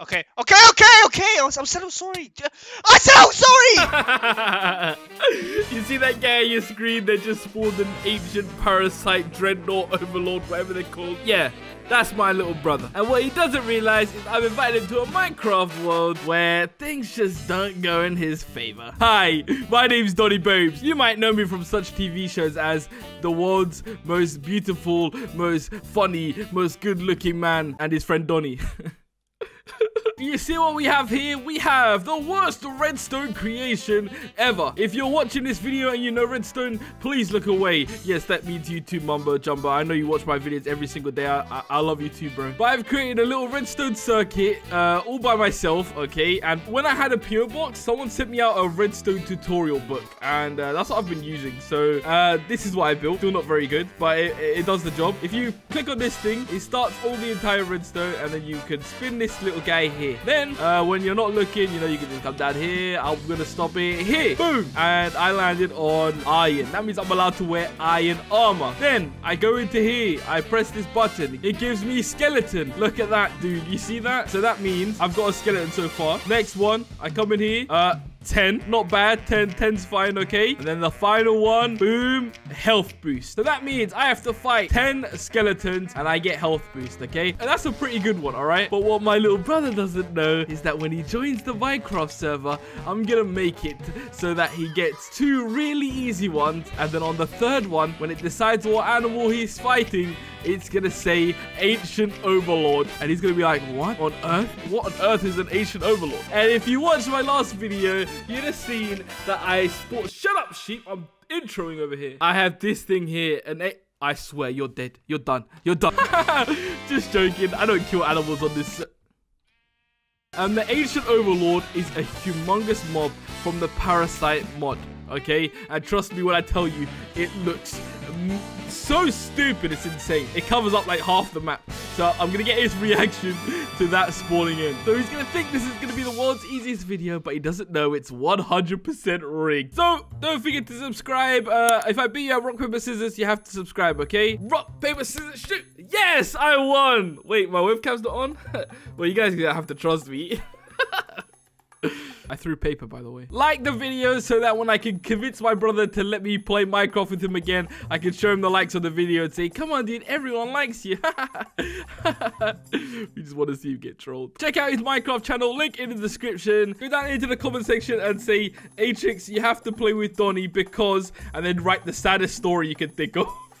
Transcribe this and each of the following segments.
Okay, okay, okay, okay. I, said I'm sorry. I said I'm sorry. you see that guy on your screen that just spawned an ancient parasite dreadnought overlord, whatever they're called? Yeah, that's my little brother. And what he doesn't realize is I've invited him to a Minecraft world where things just don't go in his favor. Hi, my name's Doni Bobes. You might know me from such TV shows as the world's most beautiful, most funny, most good-looking man and his friend Donny. you see what we have here? We have the worst redstone creation ever. If you're watching this video and you know redstone, please look away. Yes, that means you too, Mumbo Jumbo. I know you watch my videos every single day. I, I, I love you too, bro. But I've created a little redstone circuit uh, all by myself, okay? And when I had a PO box, someone sent me out a redstone tutorial book. And uh, that's what I've been using. So uh, this is what I built. Still not very good, but it, it does the job. If you click on this thing, it starts all the entire redstone. And then you can spin this little guy here. Then, uh, when you're not looking, you know, you can just come down here. I'm going to stop it here. Boom. And I landed on iron. That means I'm allowed to wear iron armor. Then, I go into here. I press this button. It gives me skeleton. Look at that, dude. You see that? So that means I've got a skeleton so far. Next one, I come in here. Uh, 10. Not bad. 10. 10's fine, okay? And then the final one, boom, health boost. So that means I have to fight 10 skeletons and I get health boost, okay? And that's a pretty good one, all right? But what my little brother doesn't know is that when he joins the Minecraft server, I'm gonna make it so that he gets two really easy ones. And then on the third one, when it decides what animal he's fighting, it's gonna say ancient overlord and he's gonna be like what on earth what on earth is an ancient overlord and if you watched my last video you'd have seen that i sport shut up sheep. I'm introing over here. I have this thing here and I swear you're dead. You're done. You're done. Just joking. I don't kill animals on this. And the ancient overlord is a humongous mob from the parasite mod okay? And trust me when I tell you, it looks so stupid, it's insane. It covers up like half the map. So I'm gonna get his reaction to that spawning in. So he's gonna think this is gonna be the world's easiest video, but he doesn't know it's 100% rigged. So don't forget to subscribe. Uh, if I beat you at rock, paper, scissors, you have to subscribe, okay? Rock, paper, scissors, shoot. Yes, I won. Wait, my webcam's not on? well, you guys gonna have to trust me. I threw paper, by the way. Like the video so that when I can convince my brother to let me play Minecraft with him again, I can show him the likes of the video and say, come on, dude, everyone likes you. we just want to see you get trolled. Check out his Minecraft channel, link in the description. Go down into the comment section and say, Atrix, you have to play with Doni because, and then write the saddest story you can think of.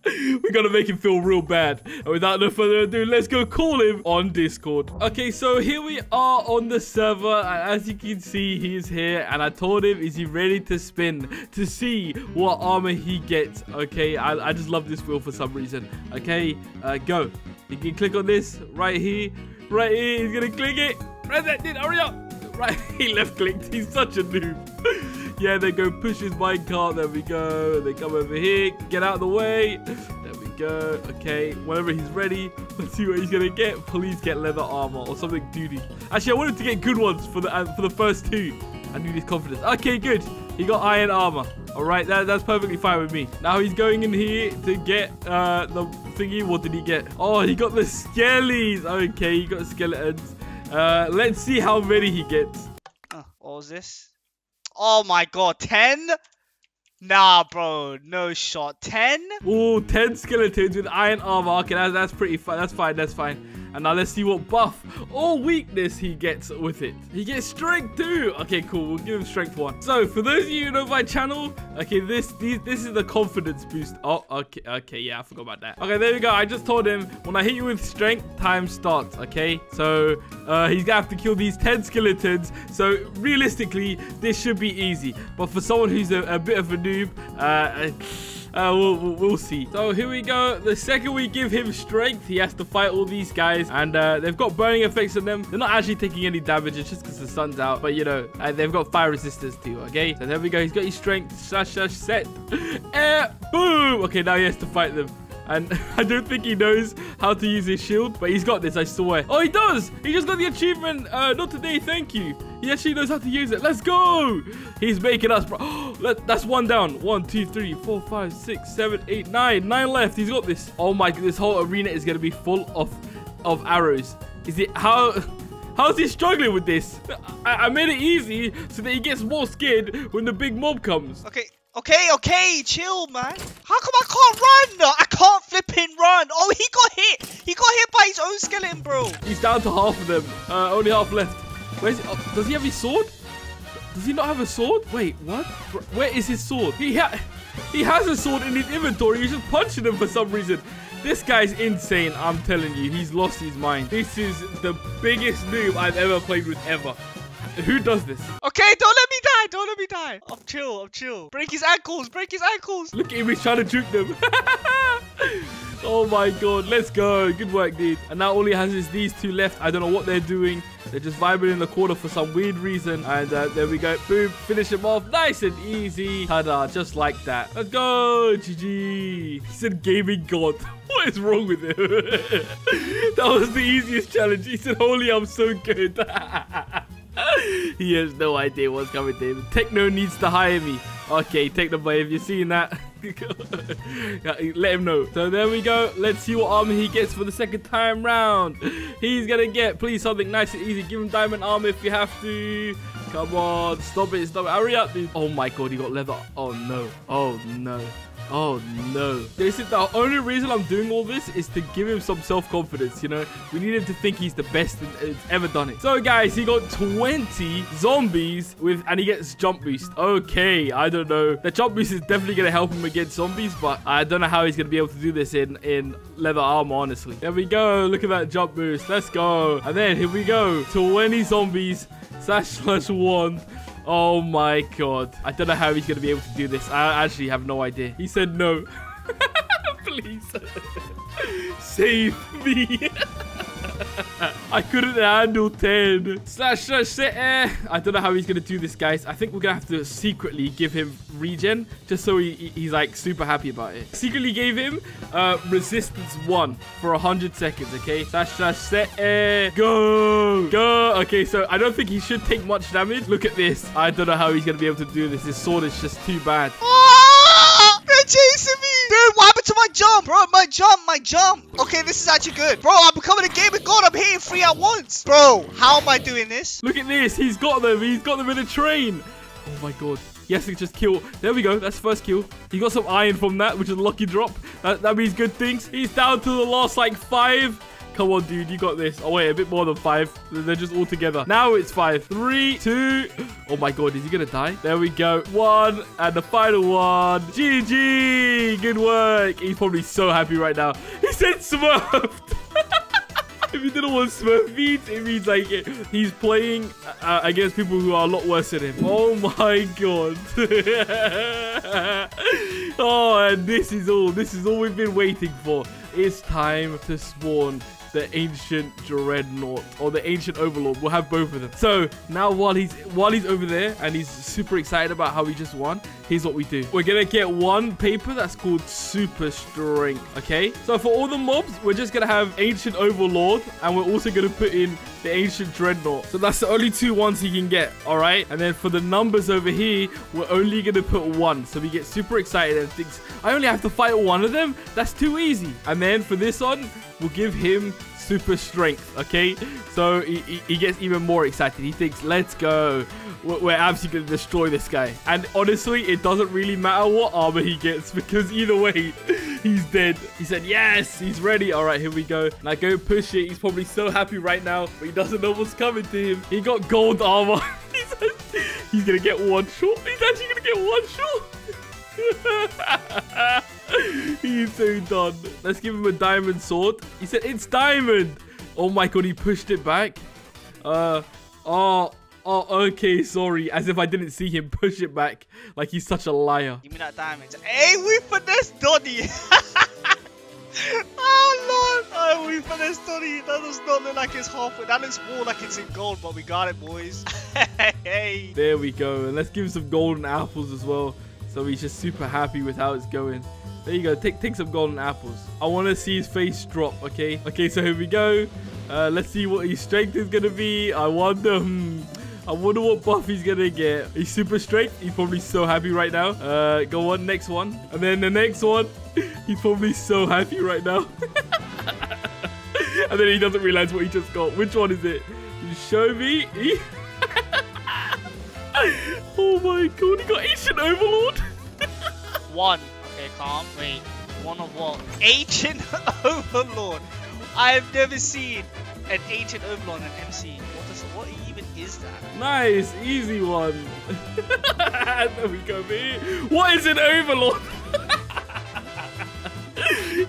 we gotta make him feel real bad. And without no further ado, let's go call him on Discord. Okay, so here we are on the server. And as you can see, he's here. And I told him, is he ready to spin to see what armor he gets? Okay, I, I just love this wheel for some reason. Okay, uh, go. You can click on this right here. Right here, he's gonna click it. Press that, dude, hurry up. Right, he left clicked. He's such a noob. yeah, they go push his minecart. There we go. They come over here. Get out of the way. There we go. Okay, whenever he's ready, let's see what he's gonna get. Please get leather armor or something duty. Actually, I wanted to get good ones for the uh, for the first two. I need his confidence. Okay, good. He got iron armor. All right, that, that's perfectly fine with me. Now he's going in here to get uh, the thingy. What did he get? Oh, he got the skellies. Okay, he got skeletons. Uh, let's see how many he gets. Uh, what was this? Oh my god, 10? Nah, bro, no shot. 10? Oh, 10 skeletons with iron armor. Okay, that's, that's pretty fine. That's fine, that's fine. And now let's see what buff or weakness he gets with it. He gets strength too. Okay, cool. We'll give him strength one. So for those of you who know my channel, okay, this these, this is the confidence boost. Oh, okay, okay, yeah, I forgot about that. Okay, there we go. I just told him when I hit you with strength, time starts. Okay, so uh, he's gonna have to kill these 10 skeletons. So realistically, this should be easy. But for someone who's a, a bit of a noob, uh, uh, we'll, we'll, we'll, see. So here we go. The second we give him strength, he has to fight all these guys. And uh, they've got burning effects on them. They're not actually taking any damage. It's just because the sun's out. But, you know, uh, they've got fire resistance too, okay? So there we go. He's got his strength. Slash, slash, set. Air. Boom. Okay, now he has to fight them. And I don't think he knows how to use his shield, but he's got this, I swear. Oh, he does! He just got the achievement. Uh, not today, thank you. He actually knows how to use it. Let's go! He's making us. That's one down. One, two, three, four, five, six, seven, eight, nine. Nine left. He's got this. Oh my, this whole arena is going to be full of, of arrows. Is it, how... How's he struggling with this? I, I made it easy so that he gets more scared when the big mob comes. Okay, okay, okay, chill, man. How come I can't run? I can't flipping run. Oh, he got hit. He got hit by his own skeleton, bro. He's down to half of them. Uh, only half left. Where's he? Oh, does he have his sword? Does he not have a sword? Wait, what? Where is his sword? He ha he has a sword in his inventory. He's just punching him for some reason. This guy's insane, I'm telling you. He's lost his mind. This is the biggest noob I've ever played with ever. Who does this? Okay, don't let me die. Don't let me die. I'm chill. I'm chill. Break his ankles. Break his ankles. Look at him. He's trying to juke them. oh my god. Let's go. Good work, dude. And now all he has is these two left. I don't know what they're doing. They're just vibing in the corner for some weird reason. And uh, there we go. Boom. Finish him off. Nice and easy. Ta-da. Just like that. Let's go. GG. He said gaming god. What is wrong with him? that was the easiest challenge. He said, holy, I'm so good. he has no idea what's coming to him. Techno needs to hire me. Okay, Techno boy, if you're seeing that, let him know. So there we go. Let's see what armor he gets for the second time round. He's gonna get, please, something nice and easy. Give him diamond armor if you have to. Come on, stop it, stop it. Hurry up, dude. Oh my god, he got leather. Oh no. Oh no. Oh no. This is the only reason I'm doing all this is to give him some self-confidence, you know? We need him to think he's the best that's ever done it. So guys, he got 20 zombies with and he gets jump boost. Okay, I don't know. The jump boost is definitely gonna help him against zombies, but I don't know how he's gonna be able to do this in, in leather armor, honestly. There we go. Look at that jump boost. Let's go. And then here we go. 20 zombies slash slash one Oh my god. I don't know how he's going to be able to do this. I actually have no idea. He said no. Please. Save me. I couldn't handle 10. Slash, slash, sit eh. I don't know how he's going to do this, guys. I think we're going to have to secretly give him regen just so he, he's like super happy about it. Secretly gave him uh, resistance 1 for 100 seconds, okay? Slash, slash, set eh. Go. Go. Okay, so I don't think he should take much damage. Look at this. I don't know how he's going to be able to do this. His sword is just too bad. Ah! They're chasing me. Dude, what happened to my jump? Bro, my jump, my jump. Okay, this is actually good. Bro, I'm becoming a gaming god. I'm hitting three at once. Bro, how am I doing this? Look at this. He's got them. He's got them in a train. Oh my god. Yes, he just kill. There we go. That's first kill. He got some iron from that, which is a lucky drop. That, that means good things. He's down to the last like five. Come on, dude. You got this. Oh, wait. A bit more than five. They're just all together. Now it's five. Three, two. Oh, my God. Is he going to die? There we go. One. And the final one. GG. Good work. He's probably so happy right now. He said smurfed. if you didn't want Smurf means, it means like he's playing uh, against people who are a lot worse than him. Oh my god. oh, and this is all. This is all we've been waiting for. It's time to spawn the ancient dreadnought or the ancient overlord. We'll have both of them. So now while he's while he's over there and he's super excited about how he just won, here's what we do. We're gonna get one paper that's called super strength. Okay. So for all the mobs, we're just gonna have ancient overlord and we're also gonna put in the ancient dreadnought. So that's the only two ones he can get. All right. And then for the numbers over here, we're only gonna put one. So we get super excited and thinks I only have to fight one of them. That's too easy. And then for this one, we'll give him super strength, okay? So he, he, gets even more excited. He thinks, let's go. We're, we're absolutely going to destroy this guy. And honestly, it doesn't really matter what armor he gets because either way, he's dead. He said, yes, he's ready. All right, here we go. Now go push it. He's probably so happy right now, but he doesn't know what's coming to him. He got gold armor. he's, he's going to get one shot. He's actually going to get one shot. He's so done. Let's give him a diamond sword. He said, it's diamond. Oh my god, he pushed it back. Uh, oh, oh, okay, sorry. As if I didn't see him push it back. Like he's such a liar. Give me that diamond. Hey, we finessed Doni. oh, Lord. Oh, we finessed Doni. That does not look like it's halfway. That looks more like it's in gold, but we got it, boys. hey. There we go. And let's give him some golden apples as well. So he's just super happy with how it's going. There you go. Take, take some golden apples. I want to see his face drop, okay? Okay, so here we go. Uh, let's see what his strength is going to be. I wonder... Hmm, I wonder what buff he's to get. He's super straight. He's probably so happy right now. Uh, go on, next one. And then the next one. He's probably so happy right now. and then he doesn't realize what he just got. Which one is it? show me. oh my god, he got Ancient Overlord. One. Okay, calm. Wait. One of what? Ancient Overlord. I've never seen an Ancient Overlord in MC. What does? What even is that? Nice, easy one. there we go, me. What is an Overlord?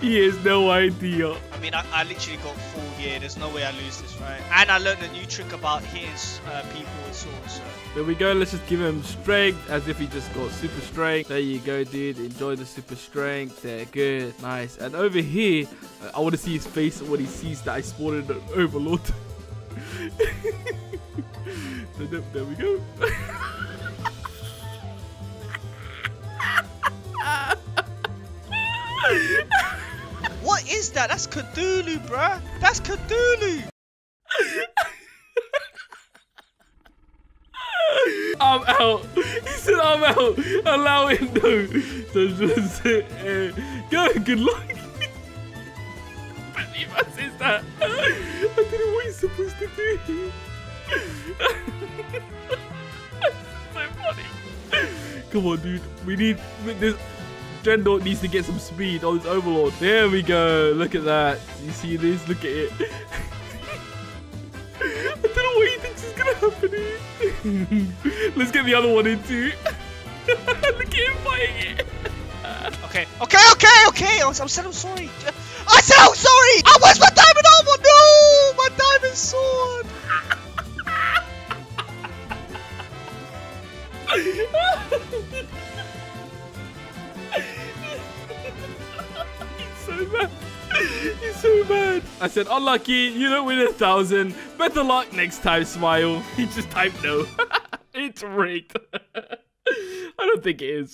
he has no idea. I mean, I, I literally got full gear. There's no way I lose this, right? And I learned a new trick about hitting uh, people with swords. So. There we go. Let's just give him strength as if he just got super strength. There you go, dude. Enjoy the super strength. There, good, nice. And over here, uh, I want to see his face when he sees that I spawned an overlord. there we go. is that? That's Cthulhu, bruh. That's Cthulhu. I'm out. He said I'm out. Allow it no. So just go. Good luck. but he says that. I don't know what supposed to do. so funny. Come on, dude. We need this. Dreadnought needs to get some speed on his Overlord. There we go. Look at that. You see this? Look at it. I don't know what he thinks is gonna happen here. Let's get the other one in too. Look at him fighting it. Okay, okay, okay, okay. I, said I'm sorry. I said I'm sorry. I was my diamond armor. I said, unlucky, you don't win a thousand. Better luck next time, smile. He just typed no. it's rigged. I don't think it is.